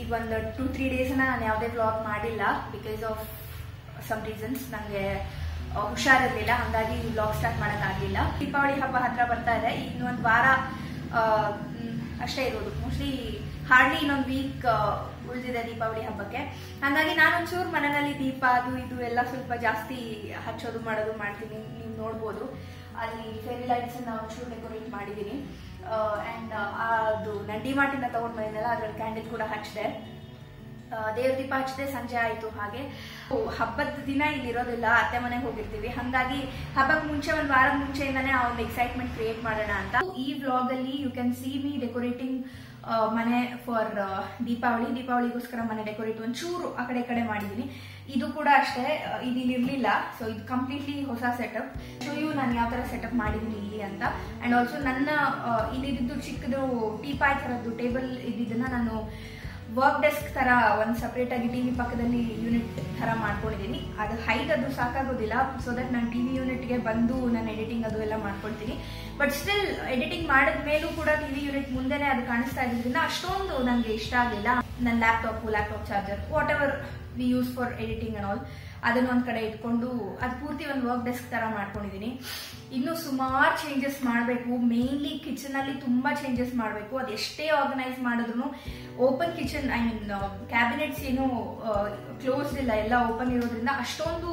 ಈಗ ಒಂದು two three ಡೇಸ್ನ ನಾನು ಯಾವುದೇ ವ್ಲಾಗ್ ಮಾಡಿಲ್ಲ ಬಿಕಾಸ್ ಆಫ್ ಸಮ್ ರೀಸನ್ಸ್ ನನಗೆ ಹುಷಾರಿರಲಿಲ್ಲ. ಹಾಗಾಗಿ ವ್ಲಾಗ್ ಸ್ಟಾರ್ಟ್ ಮಾಡೋಕ್ಕಾಗಲಿಲ್ಲ. ದೀಪಾವಳಿ ಹಬ್ಬ ಹತ್ರ ಬರ್ತಾ ಇದೆ. ಇನ್ನೊಂದು ವಾರ ಅಷ್ಟೇ ಇರೋದು. ಮೋಸ್ಟ್ಲಿ ಹಾರ್ಡ್ಲಿ ಇನ್ನೊಂದು ವೀಕ್ ಉಳಿದಿದೆ ದೀಪಾವಳಿ ಹಬ್ಬಕ್ಕೆ. ಹಾಗಾಗಿ ನಾನೊಂಚೂರು ಮನೆಯಲ್ಲಿ ದೀಪ, ಅದು ಇದು ಎಲ್ಲ ಸ್ವಲ್ಪ ಜಾಸ್ತಿ ಹಚ್ಚೋದು ಮಾಡೋದು ಮಾಡ್ತೀನಿ. ನೀವು ನೋಡ್ಬೋದು. ಅಲ್ಲಿ ಫೇರಿ ಲೈಟ್ಸ್ ಒಂಚೂರು ಡೆಕೋರೇಟ್ ಮಾಡಿದ್ದೀನಿ ಆ್ಯಂಡ್ ಅದು ನಂಡಿ ಮಾಟಿನ ತಗೊಂಡು ಬಂದಿದ್ದೆಲ್ಲ ಅದ್ರಲ್ಲಿ ಕ್ಯಾಂಡಲ್ ಕೂಡ ಹಚ್ಚಿದೆ. ದೇವ್ರ ದೀಪ ಹಚ್ಚಿದೆ, ಸಂಜೆ ಆಯಿತು ಹಾಗೆ. ಹಬ್ಬದ ದಿನ ಇಲ್ಲಿ ಇರೋದಿಲ್ಲ, ಅತ್ತೆ ಮನೆಗೆ ಹೋಗಿರ್ತೀವಿ. ಹಾಗಾಗಿ ಹಬ್ಬಕ್ಕೆ ಮುಂಚೆ, ಒಂದು ವಾರದ ಮುಂಚೆಯಿಂದಾನೇ ಆ ಒಂದು ಎಕ್ಸೈಟ್ಮೆಂಟ್ ಕ್ರಿಯೇಟ್ ಮಾಡೋಣ ಅಂತ. ಈ ವ್ಲಾಗ್ ಅಲ್ಲಿ you can see me decorating ಮನೆ ಫಾರ್ ದೀಪಾವಳಿ. ದೀಪಾವಳಿಗೋಸ್ಕರ ಮನೆ ಡೆಕೋರೇಟ್ ಒಂಚೂರು ಆ ಕಡೆ ಈ ಕಡೆ ಮಾಡಿದ್ದೀನಿ ಇದು ಕೂಡ ಅಷ್ಟೇ ಇದು ಇಲ್ಲಿ ಇರಲಿಲ್ಲ. ಸೊ ಇದು ಕಂಪ್ಲೀಟ್ಲಿ ಹೊಸ ಸೆಟಪ್ ಸೊ ಇವು ನಾನು ಯಾವ ಥರ ಸೆಟಪ್ ಮಾಡಿದ್ದೀನಿ ಇಲ್ಲಿ ಅಂತ. ಆ್ಯಂಡ್ ಆಲ್ಸೋ ನನ್ನ ಇಲ್ಲಿದ್ದು ಚಿಕ್ಕದು ಟೀಪಾಯ್ ಥರದ್ದು ಟೇಬಲ್ ಇದ್ದಿದ್ದನ್ನ ನಾನು ವರ್ಕ್ ಡೆಸ್ಕ್ ತರ ಒಂದು ಸಪ್ರೇಟಾಗಿ ಆಗಿ ಟಿವಿ ಪಕ್ಕದಲ್ಲಿ ಯೂನಿಟ್ ತರ ಮಾಡ್ಕೊಂಡಿದ್ದೀನಿ. ಅದು ಹೈಟ್ ಅದು ಸಾಕಾಗೋದಿಲ್ಲ. ಸೊ ದಟ್ ನಾನು ಟಿವಿ ಯೂನಿಟ್ಗೆ ಬಂದು ನಾನು ಎಡಿಟಿಂಗ್ ಅದು ಎಲ್ಲ ಮಾಡ್ಕೊಳ್ತೀನಿ. ಬಟ್ ಸ್ಟಿಲ್ ಎಡಿಟಿಂಗ್ ಮಾಡಿದ ಮೇಲೂ ಕೂಡ ಟಿವಿ ಯೂನಿಟ್ ಮುಂದೆನೇ ಅದು ಕಾಣಿಸ್ತಾ ಇದ್ರಿಂದ ಅಷ್ಟೊಂದು ನನಗೆ ಇಷ್ಟ ಆಗಲಿಲ್ಲ. ನನ್ನ laptop laptop charger whatever we use for editing and all ಅದನ್ನ ಒಂದ್ ಕಡೆ ಇಟ್ಕೊಂಡು ಅದು ಪೂರ್ತಿ ಒಂದು ವರ್ಕ್ ಡೆಸ್ಕ್ ತರ ಮಾಡ್ಕೊಂಡಿದ್ದೀನಿ ಇನ್ನು ಸುಮಾರು ಚೇಂಜಸ್ ಮಾಡಬೇಕು. ಮೇನ್ಲಿ ಕಿಚನ್ ಅಲ್ಲಿ ತುಂಬಾ ಚೇಂಜಸ್ ಮಾಡಬೇಕು. ಅದು ಎಷ್ಟೇ ಆರ್ಗನೈಸ್ ಮಾಡಿದ್ರು open kitchen I mean cabinets ಏನು ಕ್ಲೋಸ್ ಇಲ್ಲ. ಎಲ್ಲ ಓಪನ್ ಇರೋದ್ರಿಂದ ಅಷ್ಟೊಂದು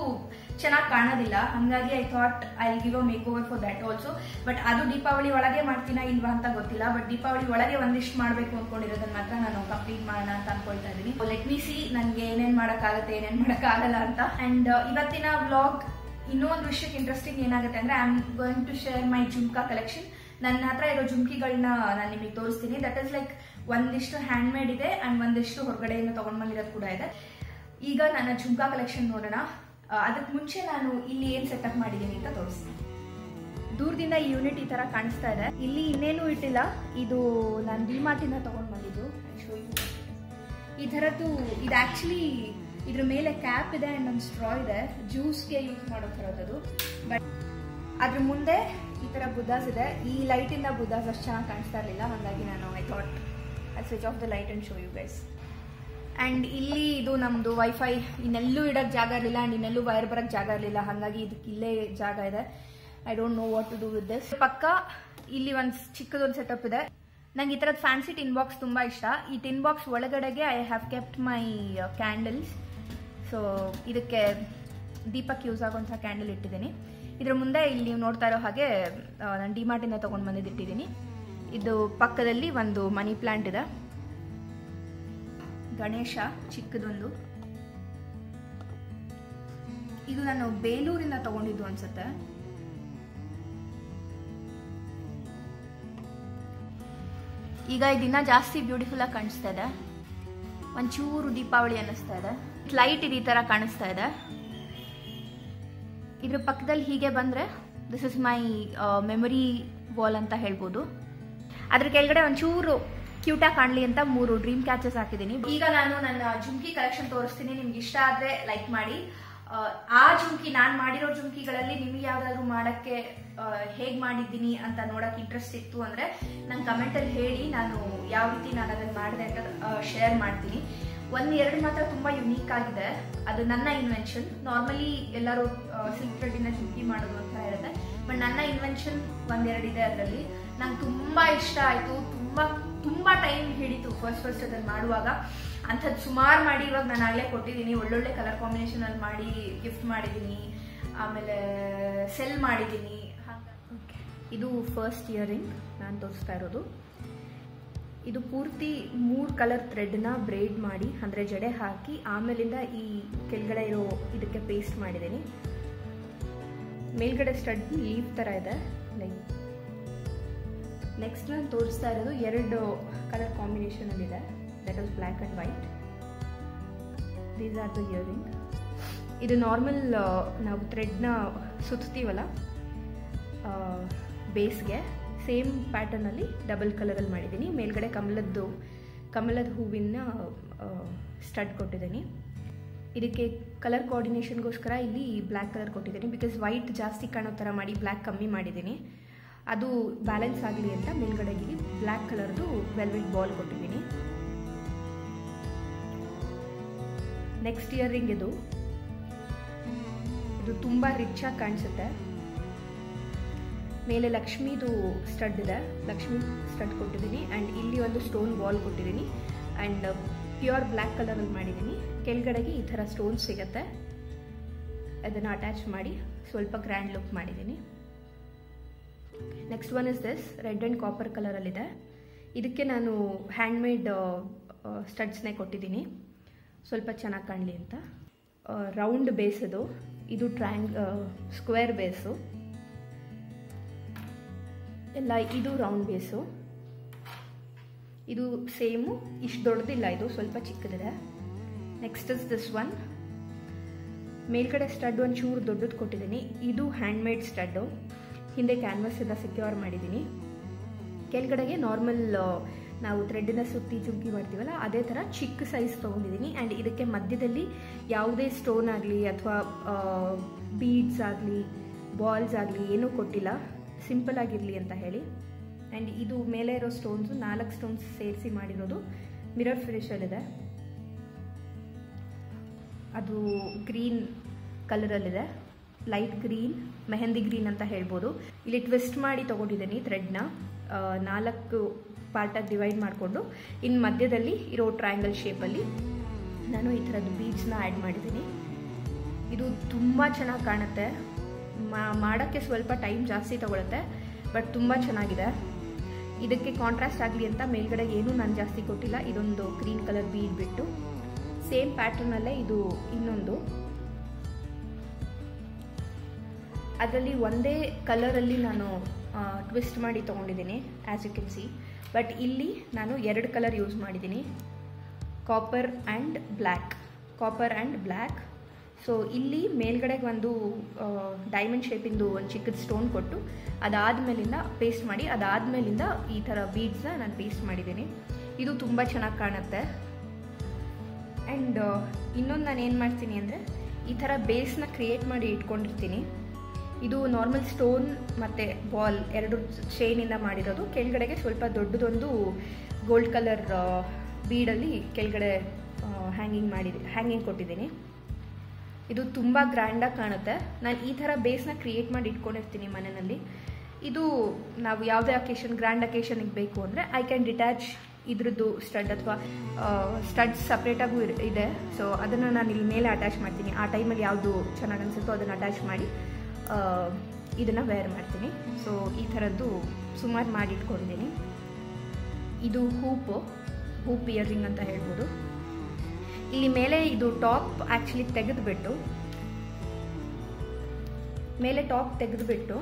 ಚೆನ್ನಾಗಿ ಕಾಣೋದಿಲ್ಲ. ಹಾಗಾಗಿ I thought I give a makeover for that also but ಅದು ದೀಪಾವಳಿ ಒಳಗೆ ಮಾಡ್ತೀನ ಇಲ್ವಾ ಅಂತ ಗೊತ್ತಿಲ್ಲ. ಬಟ್ ದೀಪಾವಳಿ ಒಳಗೆ ಒಂದಿಷ್ಟು ಮಾಡಬೇಕು ಅಂದ್ಕೊಂಡಿರೋದನ್ನ ಮಾತ್ರ ನಾನು ಕಂಪ್ಲೀಟ್ ಮಾಡೋಣ ಅಂತ ಅನ್ಕೊಳ್ತಾ ಇದ್ದೀನಿ. ಲೆಟ್ ಮೀ ಸಿ ನನಗೆ ಏನೇನು ಮಾಡೋಕ್ಕಾಗತ್ತೆ, ಏನೇನು ಮಾಡೋಕ್ಕಾಗಲ್ಲ ಅಂತ. ಆ್ಯಂಡ್ ಇವತ್ತಿನ ವ್ಲಾಗ್ ಇನ್ನೊಂದು ವಿಷಯಕ್ಕೆ ಇಂಟ್ರೆಸ್ಟಿಂಗ್ ಏನಾಗುತ್ತೆ ಅಂದರೆ I am going to share my jhumka collection ನನ್ನ ಹತ್ರ ಇರೋ ಜುಮ್ಕಿಗಳನ್ನ ನಾನು ನಿಮಗೆ ತೋರಿಸ್ತೀನಿ. ದಟ್ ಇಸ್ ಲೈಕ್ ಒಂದಿಷ್ಟು ಹ್ಯಾಂಡ್ ಮೇಡ್ ಇದೆ ಆ್ಯಂಡ್ ಒಂದಿಷ್ಟು ಹೊರಗಡೆಯಿಂದ ತೊಗೊಂಡು ಬಂದಿರೋದು ಕೂಡ ಇದೆ. ಈಗ ನನ್ನ ಜುಮ್ಕಾ ಕಲೆಕ್ಷನ್ ನೋಡೋಣ. ಅದಕ್ಕೆ ಮುಂಚೆ ನಾನು ಇಲ್ಲಿ ಏನ್ ಸೆಟಪ್ ಮಾಡಿದ್ದೀನಿ ಅಂತ ತೋರಿಸ್ತೀನಿ. ದೂರದಿಂದ ಈ ಯೂನಿಟ್ ಈ ತರ ಕಾಣಿಸ್ತಾ ಇದೆ. ಇಲ್ಲಿ ಇನ್ನೇನು ಇಟ್ಟಿಲ್ಲ. ಇದು ನಾನು ಡಿಮಾರ್ಟಿಂದ ತಗೊಂಡ್ ಬಂದಿದ್ದು. ಈ ಥರದ್ದು, ಇದು ಆಕ್ಚುಲಿ ಇದ್ರ ಮೇಲೆ ಕ್ಯಾಪ್ ಇದೆ ಅಂಡ್ ಒಂದು ಸ್ಟ್ರಾ ಇದೆ. ಜ್ಯೂಸ್ಗೆ ಯೂಸ್ ಮಾಡೋ ಥರದ್ದು ಬಟ್ ಅದ್ರ ಮುಂದೆ ಈ ತರ ಬುದ್ದಾಸ್ ಇದೆ. ಈ ಲೈಟ್ ಇಂದ ಬುದ್ದಾಸ್ ಅಷ್ಟು ಚೆನ್ನಾಗಿ ಕಾಣಿಸ್ತಾ ಇರಲಿಲ್ಲ. ಹಾಗಾಗಿ ನಾನು I thought I switch off the light and show you guys and ಇಲ್ಲಿ ಇದು ನಮ್ದು ವೈಫೈ ಇನ್ನೆಲ್ಲೂ ಇಡೋಕ್ಕೆ ಜಾಗ ಇರಲಿಲ್ಲ ಅಂಡ್ ಇನ್ನೆಲ್ಲೂ ವೈರ್ ಬರಕ್ ಜಾಗ ಇರಲಿಲ್ಲ. ಹಾಗಾಗಿ ಇದಕ್ಕೆ ಇಲ್ಲೇ ಜಾಗ ಇದೆ. I don't know what to do with this ಪಕ್ಕ ಇಲ್ಲಿ ಒಂದು ಚಿಕ್ಕದೊಂದು ಸೆಟಪ್ ಇದೆ. ನಂಗೆ ಈ ಥರದ ಫ್ಯಾನ್ಸಿ ಟಿನ್ ಬಾಕ್ಸ್ ತುಂಬಾ ಇಷ್ಟ. ಈ ಟಿನ್ ಬಾಕ್ಸ್ ಒಳಗಡೆಗೆ I have kept my candles so ಇದಕ್ಕೆ ದೀಪಕ್ಕೆ ಯೂಸ್ ಆಗುವಂತಹ ಕ್ಯಾಂಡಲ್ ಇಟ್ಟಿದ್ದೀನಿ. ಇದ್ರ ಮುಂದೆ ಇಲ್ಲಿ ನೀವು ನೋಡ್ತಾ ಇರೋ ಹಾಗೆ ನಾನು ಡಿಮಾರ್ಟಿಂದ ತೊಗೊಂಡು ಬಂದಿದ್ದು ಇಟ್ಟಿದ್ದೀನಿ. ಇದು ಪಕ್ಕದಲ್ಲಿ ಒಂದು ಮನಿ ಪ್ಲಾಂಟ್ ಇದೆ. ಗಣೇಶ ಚಿಕ್ಕದೊಂದು. ಇದು ನಾನು ಬೇಲೂರಿಂದ ತಗೊಂಡಿದ್ದು ಅನ್ಸುತ್ತೆ. ಈಗ ಇದನ್ನ ಜಾಸ್ತಿ ಬ್ಯೂಟಿಫುಲ್ ಆಗಿ ಕಾಣಿಸ್ತಾ ಇದೆ. ಒಂಚೂರು ದೀಪಾವಳಿ ಅನ್ನಿಸ್ತಾ ಇದೆ. ಲೈಟ್ ಇದು ಈ ತರ ಕಾಣಿಸ್ತಾ ಇದೆ. ಇದ್ರ ಪಕ್ಕದಲ್ಲಿ ಹೀಗೆ ಬಂದ್ರೆ this is my memory wall ಅಂತ ಹೇಳ್ಬೋದು. ಅದ್ರ ಕೆಳಗಡೆ ಒಂಚೂರು ಕ್ಯೂಟಾಗಿ ಕಾಣಲಿ ಅಂತ ಮೂರು ಡ್ರೀಮ್ ಕ್ಯಾಚಸ್ ಹಾಕಿದ್ದೀನಿ. ಈಗ ನಾನು ನನ್ನ ಜುಮ್ಕಿ ಕಲೆಕ್ಷನ್ ತೋರಿಸ್ತೀನಿ. ನಿಮ್ಗೆ ಇಷ್ಟ ಆದ್ರೆ ಲೈಕ್ ಮಾಡಿ. ಆ, ಜುಮ್ಕಿ ನಾನು ಮಾಡಿರೋ ಜುಮ್ಕಿಗಳಲ್ಲಿ ನಿಮ್ಗೆ ಯಾವ್ದಾದ್ರು ಮಾಡಕ್ಕೆ ಹೇಗ್ ಮಾಡಿದ್ದೀನಿ ಅಂತ ನೋಡಕ್ ಇಂಟ್ರೆಸ್ಟ್ ಇತ್ತು ಅಂದ್ರೆ ನಂಗೆ ಕಮೆಂಟಲ್ಲಿ ಹೇಳಿ. ನಾನು ಯಾವ ರೀತಿ ನಾನು ಅದನ್ನ ಮಾಡಿದೆ ಅಂತ ಶೇರ್ ಮಾಡ್ತೀನಿ. ಒಂದ್ ಎರಡು ಮಾತ್ರ ತುಂಬಾ ಯುನೀಕ್ ಆಗಿದೆ. ಅದು ನನ್ನ ಇನ್ವೆನ್ಷನ್ ನಾರ್ಮಲಿ ಎಲ್ಲರೂ ಸಿಲ್ಕ್ ಥ್ರೆಡ್ಡಿನ ಜುಮ್ಕಿ ಮಾಡೋದು ಅಂತ ಹೇಳುತ್ತೆ. ಬಟ್ ನನ್ನ ಇನ್ವೆನ್ಷನ್ ಒಂದೆರಡು ಇದೆ ಅದರಲ್ಲಿ. ನಂಗೆ ತುಂಬಾ ಇಷ್ಟ ಆಯ್ತು. ತುಂಬಾ ತುಂಬಾ ಟೈಮ್ ಹಿಡಿತು ಫಸ್ಟ್ ಫಸ್ಟ್ ಅದನ್ನ ಮಾಡುವಾಗ. ಅಂಥದ್ದು ಸುಮಾರು ಮಾಡಿ ಇವಾಗ ನಾನು ಆಗಲೇ ಕೊಟ್ಟಿದ್ದೀನಿ ಒಳ್ಳೊಳ್ಳೆ ಕಲರ್ ಕಾಂಬಿನೇಷನ್ ಅಲ್ಲಿ ಮಾಡಿ ಗಿಫ್ಟ್ ಮಾಡಿದ್ದೀನಿ ಆಮೇಲೆ ಸೆಲ್ ಮಾಡಿದ್ದೀನಿ ಇದು ಫಸ್ಟ್ ಇಯರಿಂಗ್ ನಾನು ತೋರಿಸ್ತಾ ಇರೋದು. ಇದು ಪೂರ್ತಿ ಮೂರು ಕಲರ್ ಥ್ರೆಡ್ನ ಬ್ರೇಡ್ ಮಾಡಿ ಅಂದರೆ ಜಡೆ ಹಾಕಿ ಆಮೇಲಿಂದ ಈ ಕೆಳಗಡೆ ಇರೋ ಇದಕ್ಕೆ ಪೇಸ್ಟ್ ಮಾಡಿದ್ದೀನಿ ಮೇಲ್ಗಡೆ ಸ್ಟಡ್ ಲೀವ್ ಥರ ಇದೆ. ಲೈಕ್ ನೆಕ್ಸ್ಟ್ ನಾನು ತೋರಿಸ್ತಾ ಇರೋದು ಎರಡು colour ಕಾಂಬಿನೇಷನಲ್ಲಿದೆ that is black and white these are the earring ಇದು ನಾರ್ಮಲ್ ನಾವು ಥ್ರೆಡ್ನ ಸುತ್ತೀವಲ್ಲ ಬೇಸ್ಗೆ. ಸೇಮ್ ಪ್ಯಾಟರ್ನಲ್ಲಿ ಡಬಲ್ ಕಲರಲ್ಲಿ ಮಾಡಿದ್ದೀನಿ. ಮೇಲ್ಗಡೆ ಕಮಲದ್ದು, ಕಮಲದ ಹೂವಿನ ಸ್ಟಡ್ ಕೊಟ್ಟಿದ್ದೀನಿ. ಇದಕ್ಕೆ ಕಲರ್ ಕೋಆರ್ಡಿನೇಷನ್ಗೋಸ್ಕರ ಇಲ್ಲಿ ಬ್ಲ್ಯಾಕ್ ಕಲರ್ ಕೊಟ್ಟಿದ್ದೀನಿ. ಬಿಕಾಸ್ ವೈಟ್ ಜಾಸ್ತಿ ಕಾಣೋ ಥರ ಮಾಡಿ ಬ್ಲ್ಯಾಕ್ ಕಮ್ಮಿ ಮಾಡಿದ್ದೀನಿ. ಅದು ಬ್ಯಾಲೆನ್ಸ್ ಆಗಲಿ ಅಂತ ಮೇಲ್ಗಡೆಗೆ ಬ್ಲ್ಯಾಕ್ ಕಲರ್ದು ವೆಲ್ವೆಟ್ ಬಾಲ್ ಕೊಟ್ಟಿದ್ದೀನಿ. ನೆಕ್ಸ್ಟ್ ಇಯರಿಂಗ್ ಇದು. ಇದು ತುಂಬ ರಿಚ್ ಆಗಿ ಕಾಣಿಸುತ್ತೆ. ಮೇಲೆ ಲಕ್ಷ್ಮೀದು ಸ್ಟಡ್ ಇದೆ. ಲಕ್ಷ್ಮೀ ಸ್ಟಡ್ ಕೊಟ್ಟಿದ್ದೀನಿ ಆ್ಯಂಡ್ ಇಲ್ಲಿ ಒಂದು ಸ್ಟೋನ್ ಬಾಲ್ ಕೊಟ್ಟಿದ್ದೀನಿ ಆ್ಯಂಡ್ ಪ್ಯೂರ್ ಬ್ಲ್ಯಾಕ್ ಕಲರಲ್ಲಿ ಮಾಡಿದ್ದೀನಿ. ಕೆಳಗಡೆಗೆ ಈ ಥರ ಸ್ಟೋನ್ಸ್ ಸಿಗುತ್ತೆ. ಅದನ್ನು ಅಟ್ಯಾಚ್ ಮಾಡಿ ಸ್ವಲ್ಪ ಗ್ರ್ಯಾಂಡ್ ಲುಕ್ ಮಾಡಿದ್ದೀನಿ. Next one is this red and copper ಕಲರಲ್ಲಿದೆ ಇದಕ್ಕೆ ನಾನು ಹ್ಯಾಂಡ್ಮೇಡ್ ಸ್ಟಡ್ಸ್ನೇ ಕೊಟ್ಟಿದ್ದೀನಿ. ಸ್ವಲ್ಪ ಚೆನ್ನಾಗಿ ಕಾಣಲಿ ಅಂತ. ರೌಂಡ್ ಬೇಸ್ ಅದು. ಇದು ಟ್ರ್ಯಾಂಗ್ ಸ್ಕ್ವೇರ್ ಬೇಸು ಎಲ್ಲ ಇದು ರೌಂಡ್ ಬೇಸು ಇದು ಸೇಮು ಇಷ್ಟು ದೊಡ್ಡದಿಲ್ಲ ಇದು, ಸ್ವಲ್ಪ ಚಿಕ್ಕದಿದೆ. ನೆಕ್ಸ್ಟ್ ಇಸ್ ದಿಸ್ ಒನ್ ಮೇಲ್ಗಡೆ ಸ್ಟಡ್ ಒಂದು ದೊಡ್ಡದು ಕೊಟ್ಟಿದ್ದೀನಿ. ಇದು ಹ್ಯಾಂಡ್ಮೇಡ್ ಸ್ಟಡ್ಡು ಹಿಂದೆ ಕ್ಯಾನ್ವಾಸ್ ಎಲ್ಲ ಸೆಕ್ಯೂರ್ ಮಾಡಿದ್ದೀನಿ ಕೆಳಗಡೆಗೆ ನಾರ್ಮಲ್ ನಾವು ಥ್ರೆಡ್ನ ಸುತ್ತಿ ಜುಂಕಿ ಮಾಡ್ತೀವಲ್ಲ, ಅದೇ ಥರ ಚಿಕ್ಕ ಸೈಜ್ ತೊಗೊಂಡಿದ್ದೀನಿ ಆ್ಯಂಡ್ ಇದಕ್ಕೆ ಮಧ್ಯದಲ್ಲಿ ಯಾವುದೇ ಸ್ಟೋನ್ ಆಗಲಿ ಅಥವಾ ಬೀಡ್ಸ್ ಆಗಲಿ ಬಾಲ್ಸ್ ಆಗಲಿ ಏನೂ ಕೊಟ್ಟಿಲ್ಲ. ಸಿಂಪಲ್ ಆಗಿರಲಿ ಅಂತ ಹೇಳಿ. ಆ್ಯಂಡ್ ಇದು ಮೇಲೆ ಇರೋ ಸ್ಟೋನ್ಸು ನಾಲ್ಕು ಸ್ಟೋನ್ಸ್ ಸೇರಿಸಿ ಮಾಡಿರೋದು ಮಿರರ್ ಫಿನಿಷಲ್ಲಿದೆ ಅದು ಗ್ರೀನ್ ಕಲರಲ್ಲಿದೆ ಲೈಟ್ ಗ್ರೀನ್ ಮೆಹಂದಿ ಗ್ರೀನ್ ಅಂತ ಹೇಳ್ಬೋದು. ಇಲ್ಲಿ ಟ್ವಿಸ್ಟ್ ಮಾಡಿ ತೊಗೊಂಡಿದ್ದೀನಿ ಥ್ರೆಡ್ನ ನಾಲ್ಕು ಪಾರ್ಟಾಗಿ ಡಿವೈಡ್ ಮಾಡಿಕೊಂಡು ಇನ್ನು ಮಧ್ಯದಲ್ಲಿ ಇರೋ ಟ್ರಯಾಂಗಲ್ ಶೇಪಲ್ಲಿ ನಾನು ಈ ಥರದ್ದು ಬೀಡ್ಸ್ನ ಆ್ಯಡ್ ಮಾಡಿದ್ದೀನಿ. ಇದು ತುಂಬ ಚೆನ್ನಾಗಿ ಕಾಣುತ್ತೆ. ಮಾಡೋಕ್ಕೆ ಸ್ವಲ್ಪ ಟೈಮ್ ಜಾಸ್ತಿ ತೊಗೊಳುತ್ತೆ ಬಟ್ ತುಂಬ ಚೆನ್ನಾಗಿದೆ. ಇದಕ್ಕೆ ಕಾಂಟ್ರಾಸ್ಟ್ ಆಗಲಿ ಅಂತ ಮೇಲ್ಗಡೆ ಏನೂ ನಾನು ಜಾಸ್ತಿ ಕೊಟ್ಟಿಲ್ಲ. ಇದೊಂದು ಗ್ರೀನ್ ಕಲರ್ ಬೀಡ್ ಬಿಟ್ಟು ಸೇಮ್ ಪ್ಯಾಟರ್ನಲ್ಲೇ ಇದು ಇನ್ನೊಂದು. ಅದರಲ್ಲಿ ಒಂದೇ ಕಲರಲ್ಲಿ ನಾನು ಟ್ವಿಸ್ಟ್ ಮಾಡಿ ತೊಗೊಂಡಿದ್ದೀನಿ as you can see but ಇಲ್ಲಿ ನಾನು ಎರಡು ಕಲರ್ ಯೂಸ್ ಮಾಡಿದ್ದೀನಿ. Copper and black copper and black so ಇಲ್ಲಿ ಮೇಲ್ಗಡೆಗೆ ಒಂದು ಡೈಮಂಡ್ ಶೇಪಿಂದು ಒಂದು ಚಿಕ್ಕದ ಸ್ಟೋನ್ ಕೊಟ್ಟು ಅದಾದಮೇಲಿಂದ ಪೇಸ್ಟ್ ಮಾಡಿ, ಅದಾದಮೇಲಿಂದ ಈ ಥರ ಬೀಡ್ಸ್ನ ನಾನು ಪೇಸ್ಟ್ ಮಾಡಿದ್ದೀನಿ. ಇದು ತುಂಬ ಚೆನ್ನಾಗಿ ಕಾಣುತ್ತೆ. ಆ್ಯಂಡ್ ಇನ್ನೊಂದು ನಾನು ಏನು ಮಾಡ್ತೀನಿ ಅಂದರೆ ಈ ಥರ ಬೇಸ್ನ ಕ್ರಿಯೇಟ್ ಮಾಡಿ ಇಟ್ಕೊಂಡಿರ್ತೀನಿ. ಇದು ನಾರ್ಮಲ್ ಸ್ಟೋನ್ ಮತ್ತು ಬಾಲ್ ಎರಡು ಚೈನಿಂದ ಮಾಡಿರೋದು. ಕೆಳಗಡೆಗೆ ಸ್ವಲ್ಪ ದೊಡ್ಡದೊಂದು ಗೋಲ್ಡ್ ಕಲರ್ ಬೀಡಲ್ಲಿ ಕೆಳಗಡೆ ಹ್ಯಾಂಗಿಂಗ್ ಮಾಡಿದೆ ಹ್ಯಾಂಗಿಂಗ್ ಕೊಟ್ಟಿದ್ದೀನಿ. ಇದು ತುಂಬ ಗ್ರ್ಯಾಂಡಾಗಿ ಕಾಣುತ್ತೆ. ನಾನು ಈ ಥರ ಬೇಸ್ನ ಕ್ರಿಯೇಟ್ ಮಾಡಿ ಇಟ್ಕೊಂಡಿರ್ತೀನಿ ಮನೆಯಲ್ಲಿ. ಇದು ನಾವು ಯಾವುದೇ ಅಕೇಶನ್ ಗ್ರ್ಯಾಂಡ್ ಅಕೇಶನಿಗೆ ಬೇಕು ಅಂದರೆ ಐ ಕ್ಯಾನ್ ಡಿಟ್ಯಾಚ್ ಇದ್ರದ್ದು ಸ್ಟಡ್ ಅಥವಾ ಸ್ಟಡ್ ಸಪ್ರೇಟಾಗೂ ಇದೆ. ಸೊ ಅದನ್ನು ನಾನು ಇಲ್ಲಿ ಮೇಲೆ ಅಟ್ಯಾಚ್ ಮಾಡ್ತೀನಿ. ಆ ಟೈಮಲ್ಲಿ ಯಾವುದು ಚೆನ್ನಾಗಿ ಅನಿಸುತ್ತೋ ಅದನ್ನು ಅಟ್ಯಾಚ್ ಮಾಡಿ. ಇದನ್ನು ವೇರ್ ಮಾಡ್ತೀನಿ. ಸೊ ಈ ಥರದ್ದು ಸುಮಾರು ಮಾಡಿಟ್ಕೊಂಡಿದ್ದೀನಿ ಇದು ಹೂಪು, ಹೂಪ್ ಇಯರಿಂಗ್ ಅಂತ ಹೇಳ್ಬೋದು. ಇಲ್ಲಿ ಮೇಲೆ ಇದು ಟಾಪ್ ಆ್ಯಕ್ಚುಲಿ ತೆಗೆದುಬಿಟ್ಟು, ಮೇಲೆ ಟಾಪ್ ತೆಗೆದುಬಿಟ್ಟು,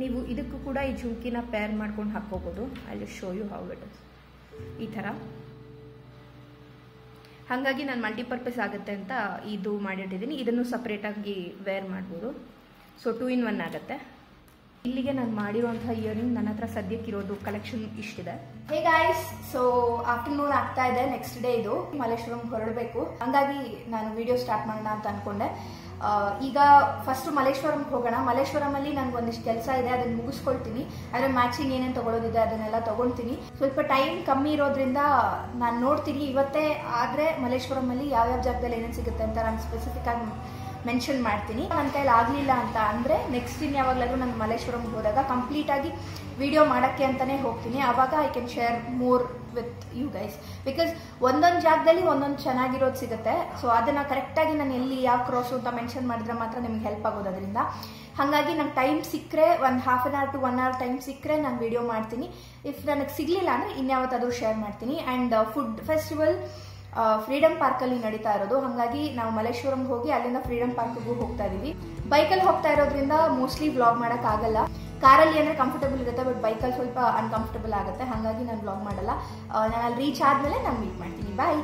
ನೀವು ಇದಕ್ಕೂ ಕೂಡ ಈ ಜುಂಕಿನ ಪೇರ್ ಮಾಡ್ಕೊಂಡು ಹಾಕೋಬೋದು ಅಲ್ಲಿ ಶೋ ಯು ಹೌ ಇಟ್ ಈ ಥರ. ಹಾಗಾಗಿ ನಾನು ಮಲ್ಟಿಪರ್ಪಸ್ ಆಗುತ್ತೆ ಅಂತ ಇದು ಮಾಡಿಟ್ಟಿದ್ದೀನಿ ಇದನ್ನು ಸಪ್ರೇಟಾಗಿ ವೇರ್ ಮಾಡ್ಬೋದು. ಸೊ ಟೂ ಇನ್ ಒನ್ ಆಗುತ್ತೆ. ಇಲ್ಲಿಗೆ ನಾನು ಮಾಡಿರುವಂತಹ ಇಯರಿಂಗ್ ನನ್ನ ಹತ್ರ ಸದ್ಯಕ್ಕಿರೋದು ಕಲೆಕ್ಷನ್ ಇಷ್ಟಿದೆ. ಹೇ ಗಾಯ್ಸ್ ಸೊ ಆಫ್ಟರ್ನೂನ್ ಆಗ್ತಾ ಇದೆ ನೆಕ್ಸ್ಟ್ ಡೇ ಇದು. ಮಲ್ಲೇಶ್ವರಂ ಹೊರಡಬೇಕು. ಹಂಗಾಗಿ ನಾನು ವಿಡಿಯೋ ಸ್ಟಾರ್ಟ್ ಮಾಡೋಣ ಅಂತ ಅನ್ಕೊಂಡೆ. ಈಗ ಫಸ್ಟ್ ಮಲ್ಲೇಶ್ವರಂ ಹೋಗೋಣ. ಮಲ್ಲೇಶ್ವರಮಲ್ಲಿ ನನಗೆ ಒಂದಿಷ್ಟು ಕೆಲಸ ಇದೆ ಅದನ್ನ ಮುಗಿಸ್ಕೊಳ್ತೀನಿ. ಆದರೆ ಮ್ಯಾಚಿಂಗ್ ಏನೇನು ತಗೊಳ್ಳೋದಿದೆ ಅದನ್ನೆಲ್ಲ ತಗೊಳ್ತೀನಿ ಸ್ವಲ್ಪ ಟೈಮ್ ಕಮ್ಮಿ ಇರೋದ್ರಿಂದ ನಾನು ನೋಡ್ತೀನಿ. ಇವತ್ತೇ ಆದರೆ ಮಲ್ಲೇಶ್ವರಮಲ್ಲಿ ಯಾವ್ಯಾವ ಜಾಗದಲ್ಲಿ ಏನೇನು ಸಿಗುತ್ತೆ ಅಂತ ನಾನು ಸ್ಪೆಸಿಫಿಕ್ ಆಗಿ ಮೆನ್ಷನ್ ಮಾಡ್ತೀನಿ. ನನ್ನ ಕೈಲಿ ಆಗಲಿಲ್ಲ ಅಂತ ಅಂದರೆ ನೆಕ್ಸ್ಟ್ ಇನ್ ಯಾವಾಗಲಾದರೂ ನಾನು ಮಲ್ಲೇಶ್ವರಂಗೆ ಹೋದಾಗ ಕಂಪ್ಲೀಟಾಗಿ ವಿಡಿಯೋ ಮಾಡೋಕ್ಕೆ ಅಂತಲೇ ಹೋಗ್ತೀನಿ. ಆವಾಗ I can share more with you guys because ಒಂದೊಂದು ಜಾಗದಲ್ಲಿ ಒಂದೊಂದು ಚೆನ್ನಾಗಿರೋದು ಸಿಗುತ್ತೆ. ಸೊ ಅದನ್ನು ಕರೆಕ್ಟಾಗಿ ನಾನು ಎಲ್ಲಿ ಯಾವ ಕ್ರಾಸು ಅಂತ ಮೆನ್ಷನ್ ಮಾಡಿದ್ರೆ ಮಾತ್ರ ನಿಮ್ಗೆ ಹೆಲ್ಪ್ ಆಗೋದು ಅದರಿಂದ. ಹಾಗಾಗಿ ನಂಗೆ ಟೈಮ್ ಸಿಕ್ಕರೆ ಒಂದು half an hour to one hour time ಸಿಕ್ಕರೆ ನಾನು ವಿಡಿಯೋ ಮಾಡ್ತೀನಿ. ಇಫ್ ನನಗೆ ಸಿಗಲಿಲ್ಲ ಅಂದರೆ ಇನ್ಯಾವತ್ತಾದರೂ ಶೇರ್ ಮಾಡ್ತೀನಿ. ಆ್ಯಂಡ್ ಫುಡ್ ಫೆಸ್ಟಿವಲ್ ಫ್ರೀಡಮ್ ಪಾರ್ಕಲ್ಲಿ ನಡೀತಾ ಇರೋದು. ಹಾಗಾಗಿ ನಾವು ಮಲೇಶ್ವರಂ ಹೋಗಿ ಅಲ್ಲಿಂದ ಫ್ರೀಡಮ್ ಪಾರ್ಕ್ಗೂ ಹೋಗ್ತಾ ಇದೀವಿ. ಬೈಕಲ್ಲಿ ಹೋಗ್ತಾ ಇರೋದ್ರಿಂದ ಮೋಸ್ಟ್ಲಿ ಬ್ಲಾಗ್ ಮಾಡೋಕ್ಕಾಗಲ್ಲ ಕಾರಲ್ಲಿ ಅಂದರೆ ಕಂಫರ್ಟಬಲ್ ಇರುತ್ತೆ ಬಟ್ ಬೈಕಲ್ಲಿ ಸ್ವಲ್ಪ ಅನ್ಕಂಫರ್ಟಬಲ್ ಆಗುತ್ತೆ. ಹಾಗಾಗಿ ನಾನು ಬ್ಲಾಗ್ ಮಾಡಲ್ಲ. ನಾನು ಅಲ್ಲಿ ರೀಚ್ ಆದಮೇಲೆ ನಾನು ಮೀಟ್ ಮಾಡ್ತೀನಿ. Bye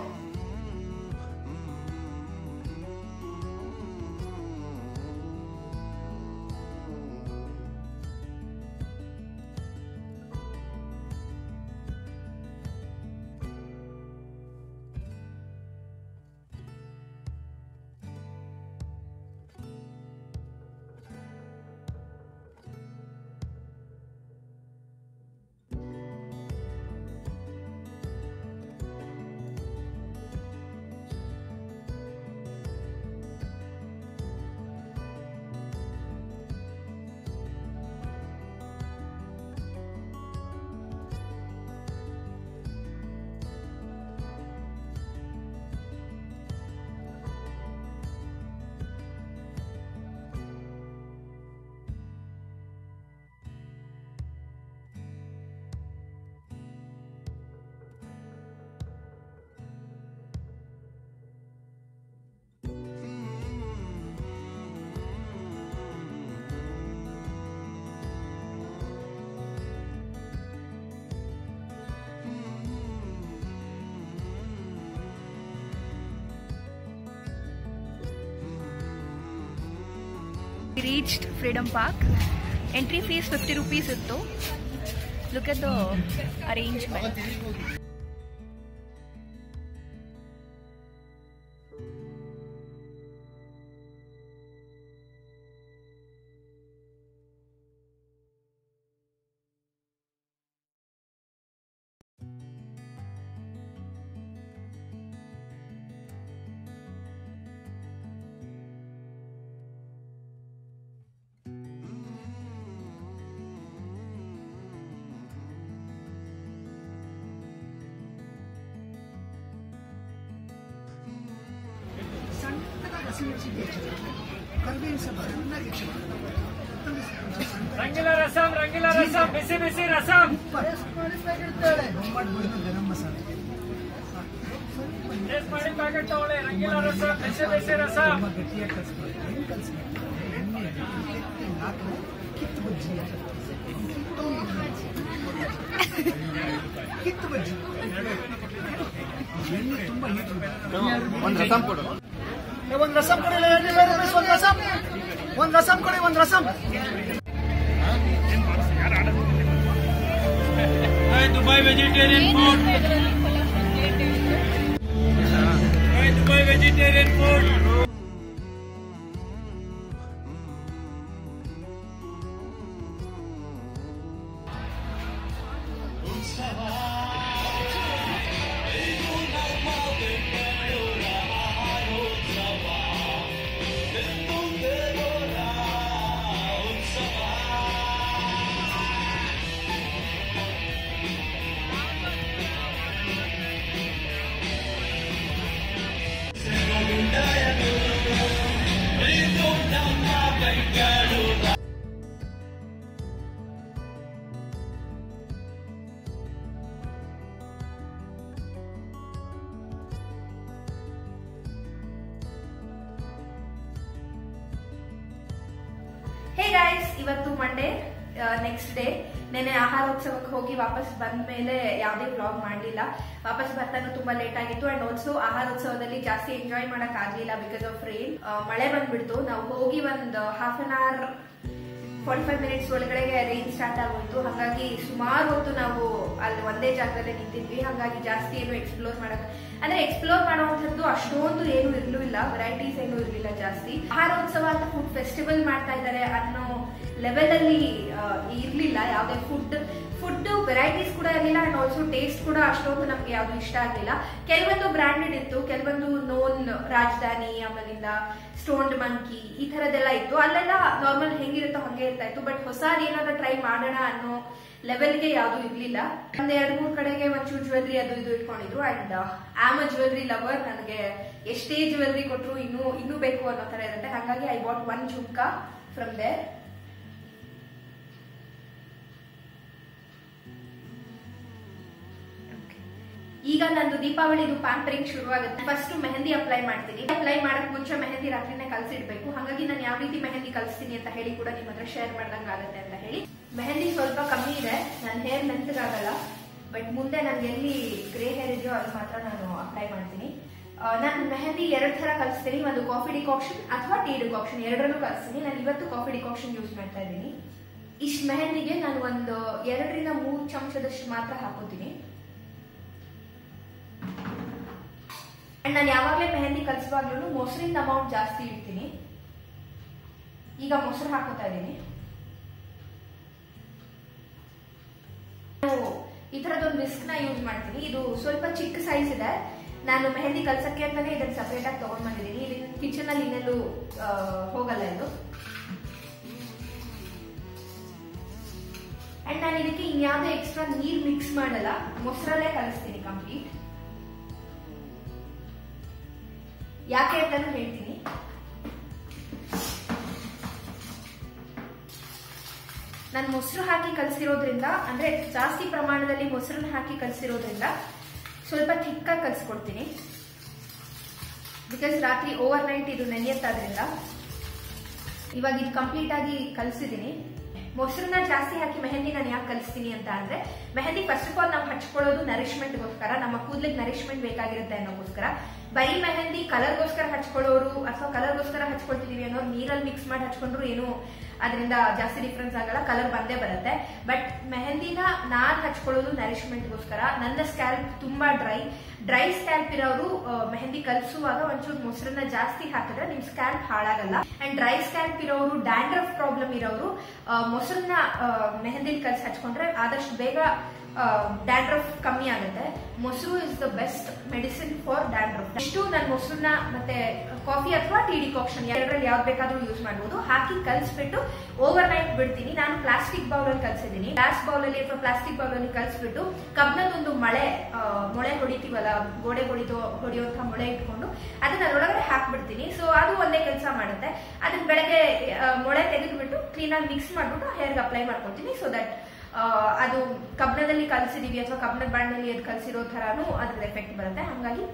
reached Freedom Park. Entry fee is 50 rupees. Though. Look at the arrangement. Rangila rasam Rangila rasam ಬಿಸಿ ಬಿಸಿ ರಸಂ ಟೇಸ್ಟ್ ಮಾಡಿ ಪ್ಯಾಕೆಟ್ ತಗೊಳ್ಳಿ ರಂಗಿಲ ರಸಂ ಬಿಸಿ ಬಿಸಿ ರಸಂ ಒಂದು ರಸಂ ಕೊಡು ಒಂದ್ ರಸಂ ಕೊಡಿ ಏನಿಲ್ಲ ರಮೇಶ್ ಒಂದ್ ರಸಂ ಒಂದ್ ರಸಂ ಕೊಡಿ ಒಂದ್ rasam Dubai vegetarian food Dubai vegetarian food hey ಹೋಗಿ ವಾಪಸ್ ಬಂದ ಮೇಲೆ ಯಾವುದೇ ಬ್ಲಾಗ್ ಮಾಡಲಿಲ್ಲ. ವಾಪಸ್ ಬರ್ತಾನು ತುಂಬಾ ಲೇಟ್ ಆಗಿತ್ತು ಅಂಡ್ ಆಲ್ಸೋ ಆಹಾರೋತ್ಸವದಲ್ಲಿ ಜಾಸ್ತಿ ಎಂಜಾಯ್ ಮಾಡಕ್ ಆಗ್ಲಿಲ್ಲ ಬಿಕಾಸ್ ಆಫ್ ರೈನ್ ಮಳೆ ಬಂದ್ಬಿಡ್ತು. ನಾವು ಹೋಗಿ ಒಂದು half an hour forty five minutes ಒಳಗಡೆ ರೈನ್ ಸ್ಟಾರ್ಟ್ ಆಗೋಯ್ತು. ಹಾಗಾಗಿ ಸುಮಾರು ಹೊತ್ತು ನಾವು ಅಲ್ಲಿ ಒಂದೇ ಜಾಗದಲ್ಲಿ ನಿಂತಿದ್ವಿ. ಹಾಗಾಗಿ ಜಾಸ್ತಿ ಏನು ಎಕ್ಸ್ಪ್ಲೋರ್ ಮಾಡಕ್, ಅಂದ್ರೆ ಎಕ್ಸ್ಪ್ಲೋರ್ ಮಾಡುವಂಥದ್ದು ಅಷ್ಟೊಂದು ಏನು ಇರ್ಲೂ ಇಲ್ಲ. ವೆರೈಟೀಸ್ ಏನು ಇರಲಿಲ್ಲ ಜಾಸ್ತಿ. ಆಹಾರೋತ್ಸವ ಅಂತ ಫುಡ್ ಫೆಸ್ಟಿವಲ್ ಮಾಡ್ತಾ ಇದ್ದಾರೆ ಅನ್ನೋ ಲೆವೆಲ್ ಅಲ್ಲಿ ಇರ್ಲಿಲ್ಲ. ಯಾವುದೇ ಫುಡ್ ಫುಡ್ ವೆರೈಟೀಸ್ ಕೂಡ ಇರಲಿಲ್ಲ ಅಂಡ್ ಆಲ್ಸೋ ಟೇಸ್ಟ್ ಕೂಡ ಅಷ್ಟೊಂದು ನಮ್ಗೆ ಯಾವ್ದು ಇಷ್ಟ ಆಗಲಿಲ್ಲ. ಕೆಲವೊಂದು ಬ್ರ್ಯಾಂಡೆಡ್ ಇತ್ತು. ಕೆಲವೊಂದು ನೋನ್ ರಾಜಧಾನಿ, ಆಮೇಲಿಂದ ಸ್ಟೋನ್ಡ್ ಮಂಕಿ ಈ ತರದೆಲ್ಲ ಇತ್ತು. ಅಲ್ಲೆಲ್ಲ ನಾರ್ಮಲ್ ಹೆಂಗಿರುತ್ತೋ ಹಂಗೆ ಇರ್ತಾ ಇತ್ತು. ಬಟ್ ಹೊಸ ಏನಾದ್ರು ಟ್ರೈ ಮಾಡೋಣ ಅನ್ನೋ ಲೆವೆಲ್ಗೆ ಯಾವ್ದು ಇರ್ಲಿಲ್ಲ. ಒಂದ್ ಎರಡ್ ಮೂರ್ ಕಡೆಗೆ ಒಂಚೂರು ಜ್ಯುವೆಲ್ರಿ ಅದು ಇದು ಇಟ್ಕೊಂಡಿದ್ರು. ಅಂಡ್ ಆಮ್ ಜ್ಯುವೆಲ್ರಿ ಲವರ್ ನನಗೆ ಎಷ್ಟೇ ಜ್ಯುವೆಲ್ರಿ ಕೊಟ್ರು ಇನ್ನೂ ಇನ್ನೂ ಬೇಕು ಅನ್ನೋ ತರ ಇರುತ್ತೆ. ಹಾಗಾಗಿ I bought one jhumka from there ಈಗ ನಂದು ದೀಪಾವಳಿದು ಪ್ಯಾಂಪರಿಂಗ್ ಶುರು ಆಗುತ್ತೆ ಫಸ್ಟ್ ಮೆಹಂದಿ ಅಪ್ಲೈ ಮಾಡ್ತೀನಿ. ಅಪ್ಲೈ ಮಾಡಕ್ ಮುಂಚೆ ಮೆಹಂದಿ ರಾತ್ರಿನೇ ಕಲ್ಸಿಡ್ಬೇಕು. ಹಾಗಾಗಿ ನಾನು ಯಾವ ರೀತಿ ಮೆಹಂದಿ ಕಲಿಸ್ತೀನಿ ಅಂತ ಹೇಳಿ ಕೂಡ ನಿಮ್ ಹತ್ರ ಶೇರ್ ಮಾಡ್ದಂಗ ಆಗುತ್ತೆ ಅಂತ ಹೇಳಿ. ಮೆಹಂದಿ ಸ್ವಲ್ಪ ಕಮ್ಮಿ ಇದೆ. ನನ್ನ ಹೇರ್ ಮೆಂತಗಾಗಲ್ಲ. ಬಟ್ ಮುಂದೆ ನನ್ಗೆ ಎಲ್ಲಿ ಗ್ರೇ ಹೇರ್ ಇದೆಯೋ ಅದು ಮಾತ್ರ ನಾನು ಅಪ್ಲೈ ಮಾಡ್ತೀನಿ. ನಾನು ಮೆಹಂದಿ ಎರಡು ತರ ಕಲಿಸ್ತೀನಿ. ಒಂದು ಕಾಫಿ ಡಿಕಾಕ್ಷನ್ ಅಥವಾ ಟೀ ಡಿಕಾಕ್ಷನ್ ಎರಡರಲ್ಲೂ ಕಲಿಸ್ತೀನಿ. ನಾನು ಇವತ್ತು ಕಾಫಿ ಡಿಕಾಕ್ಷನ್ ಯೂಸ್ ಮಾಡ್ತಾ ಇದ್ದೀನಿ. ಇಷ್ಟು ಮೆಹಂದಿಗೆ ನಾನು ಒಂದು ಎರಡರಿಂದ ಮೂರು ಚಮಚದಷ್ಟು ಮಾತ್ರ ಹಾಕೋತೀನಿ. ಅಂಡ್ ನಾನು ಯಾವಾಗಲೇ ಮೆಹಂದಿ ಕಲಿಸುವಾಗ್ಲೂ ಮೊಸರಿನ ಅಮೌಂಟ್ ಜಾಸ್ತಿ ಇಡ್ತೀನಿ. ಈಗ ಮೊಸರು ಹಾಕೋತಾ ಇದ್ದೀನಿ. ಈ ತರದೊಂದು ವಿಸ್ಕ್ನ ಯೂಸ್ ಮಾಡ್ತೀನಿ. ಇದು ಸ್ವಲ್ಪ ಚಿಕ್ಕ ಸೈಜ್ ಇದೆ. ನಾನು ಮೆಹಂದಿ ಕಲ್ಸಕ್ಕೆ ಅಂತಾನೆ ಇದನ್ನ ಸಪರೇಟ್ ಆಗಿ ತಗೊಂಡ್ ಬಂದಿದ್ದೀನಿ. ಇಲ್ಲಿ ಕಿಚನ್ ಅಲ್ಲಿ ಇನ್ನೆಲ್ಲೂ ಹೋಗಲ್ಲ ಇದು. ಅಂಡ್ ನಾನು ಇದಕ್ಕೆ ಇನ್ಯಾವುದೇ ಎಕ್ಸ್ಟ್ರಾ ನೀರ್ ಮಿಕ್ಸ್ ಮಾಡಲ್ಲ. ಮೊಸರಲ್ಲೇ ಕಲಿಸ್ತೀನಿ ಕಂಪ್ಲೀಟ್ ಯಾಕೆ ಅಂತಾನು ಹೇಳ್ತೀನಿ. ನಾನು ಮೊಸರು ಹಾಕಿ ಕಲಸಿರೋದ್ರಿಂದ, ಅಂದ್ರೆ ಜಾಸ್ತಿ ಪ್ರಮಾಣದಲ್ಲಿ ಮೊಸರನ್ನ ಹಾಕಿ ಕಲಸಿರೋದ್ರಿಂದ ಸ್ವಲ್ಪ ಥಿಕ್ಕಾಗಿ ಕಲ್ಸ್ಕೊಡ್ತೀನಿ. ಬಿಕಾಸ್ ರಾತ್ರಿ ಓವರ್ ನೈಟ್ ಇದು ನೆನೆಯತ್ತಾದ್ರಿಂದ ಇವಾಗ ಇದು ಕಂಪ್ಲೀಟ್ ಆಗಿ ಕಲ್ಸಿದೀನಿ ಮೊಸರನ್ನ ಜಾಸ್ತಿ ಹಾಕಿ ಮೆಹಂದಿ ನಾನು ಯಾಕೆ ಕಲಿಸ್ತೀನಿ ಅಂತ ಅಂದ್ರೆ, ಮೆಹಂದಿ ಫಸ್ಟ್ ಆಫ್ ಆಲ್ ನಾವು ಹಚ್ಕೊಳ್ಳೋದು ನರಿಶ್ಮೆಂಟ್ಗೋಸ್ಕರ ನಮ್ಮ ಕೂದಲಿಗೆ ನರಿಶ್ಮೆಂಟ್ ಬೇಕಾಗಿರುತ್ತೆ ಅನ್ನೋಗೋಸ್ಕರ. ಬರೀ ಮೆಹಂದಿ ಕಲರ್ಗೋಸ್ಕರ ಹಚ್ಕೊಳ್ಳೋರು ಅಥವಾ ಕಲರ್ಗೋಸ್ಕರ ಹಚ್ಕೊಳ್ತಿದೀವಿ ಅನ್ನೋರು ನೀರಲ್ಲಿ ಮಿಕ್ಸ್ ಮಾಡಿ ಹಚ್ಕೊಂಡ್ರು ಏನು ಅದರಿಂದ ಜಾಸ್ತಿ ಡಿಫ್ರೆನ್ಸ್ ಆಗಲ್ಲ ಕಲರ್ ಬಂದೇ ಬರುತ್ತೆ. ಬಟ್ ಮೆಹಂದಿನ ನಾನ್ ಹಚ್ಕೊಳ್ಳೋದು ನರಿಶ್ಮೆಂಟ್ಗೋಸ್ಕರ ನನ್ನ ಸ್ಕ್ಯಾಲ್ಪ್ ತುಂಬಾ ಡ್ರೈ ಡ್ರೈ ಸ್ಕ್ಯಾಲ್ಪ್ ಇರೋರು ಮೆಹಂದಿ ಕಲಿಸುವಾಗ ಒಂಚೂರು ಮೊಸರನ್ನ ಜಾಸ್ತಿ ಹಾಕಿದ್ರೆ ನಿಮ್ ಸ್ಕ್ಯಾಲ್ಪ್ ಹಾಳಾಗಲ್ಲ. ಅಂಡ್ ಡ್ರೈ ಸ್ಕ್ಯಾಲ್ಪ್ ಇರೋರು ಡ್ಯಾಂಡ್ರಫ್ ಪ್ರಾಬ್ಲಮ್ ಇರೋರು ಮೊಸರನ್ನ ಮೆಹಂದಿಲಿ ಕಲ್ಸಿ ಹಚ್ಕೊಂಡ್ರೆ ಆದಷ್ಟು ಬೇಗ ಡ್ಯಾಂಡ್ರಫ್ ಕಮ್ಮಿ ಆಗುತ್ತೆ. ಮೊಸರು is the best medicine for dandruff ಇಷ್ಟು ನಾನು ಮೊಸರನ್ನ ಮತ್ತೆ ಕಾಫಿ ಅಥವಾ ಟೀ ಡಿಕಾಕ್ಷನ್ ಎರಡರಲ್ಲಿ ಯಾವ್ದು ಬೇಕಾದ್ರೂ ಯೂಸ್ ಮಾಡಬಹುದು ಹಾಕಿ ಕಲಿಸ್ಬಿಟ್ಟು ಓವರ್ ನೈಟ್ ಬಿಡ್ತೀನಿ. ನಾನು ಪ್ಲಾಸ್ಟಿಕ್ ಬೌಲ್ ಅಲ್ಲಿ ಕಲ್ಸಿದ್ದೀನಿ. ಗ್ಲಾಸ್ ಬೌಲ್ ಅಲ್ಲಿ ಅಥವಾ ಪ್ಲಾಸ್ಟಿಕ್ ಬೌಲ್ ಅಲ್ಲಿ ಕಲ್ಸ್ಬಿಟ್ಟು ಕಬ್ಬನದೊಂದು ಮಳೆ ಮೊಳೆ ಹೊಡಿತೀವಲ್ಲ, ಗೋಡೆ ಹೊಡಿದು ಹೊಡೆಯುವಂತಹ ಮೊಳೆ ಇಟ್ಕೊಂಡು ಅದನ್ನ ಅದರೊಳಗಡೆ ಹಾಕ್ಬಿಡ್ತೀನಿ. ಸೊ ಅದು ಒಂದೇ ಕೆಲಸ ಮಾಡುತ್ತೆ. ಅದನ್ನ ಬೆಳಗ್ಗೆ ಮೊಳೆ ತೆಗೆದ್ಬಿಟ್ಟು ಕ್ಲೀನ್ ಆಗಿ ಮಿಕ್ಸ್ ಮಾಡ್ಬಿಟ್ಟು ಹೇರ್ಗೆ ಅಪ್ಲೈ ಮಾಡ್ಕೊತೀನಿ ಸೊ ದಟ್ ಅದು ಕಬ್ಬಣದಲ್ಲಿ ಕಲಿಸಿದೀವಿ ಅಥವಾ ಕಬ್ಬಣದ ಬಣ್ಣದಲ್ಲಿ ಅದು ಕಲಸಿರೋ ತರಾನು ಅದ್ರ ಎಫೆಕ್ಟ್ ಬರುತ್ತೆ. ಹಾಗಾಗಿ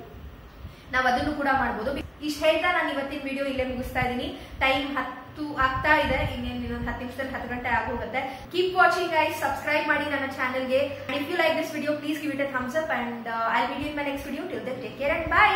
ನಾವು ಅದನ್ನು ಕೂಡ ಮಾಡ್ಬೋದು. ಇಷ್ಟು ಹೇಳ್ತಾ ನಾನು ಇವತ್ತಿನ ವಿಡಿಯೋ ಇಲ್ಲೇ ಮುಗಿಸ್ತಾ ಇದ್ದೀನಿ. ಟೈಮ್ ಹತ್ತು ಆಗ್ತಾ ಇದೆ. ಇನ್ನೇನು ಇನ್ನೊಂದು ಹತ್ತು ನಿಮಿಷದಲ್ಲಿ ಹತ್ತು ಗಂಟೆ ಆಗೋಗುತ್ತೆ. ಕೀಪ್ ವಾಚಿಂಗ್ ಐ ಸಬ್ಸ್ಕ್ರೈಬ್ ಮಾಡಿ ನನ್ನ ಚಾನಲ್ಗೆ if you like this video please give it a thumbs up and I video my next video till take care and bye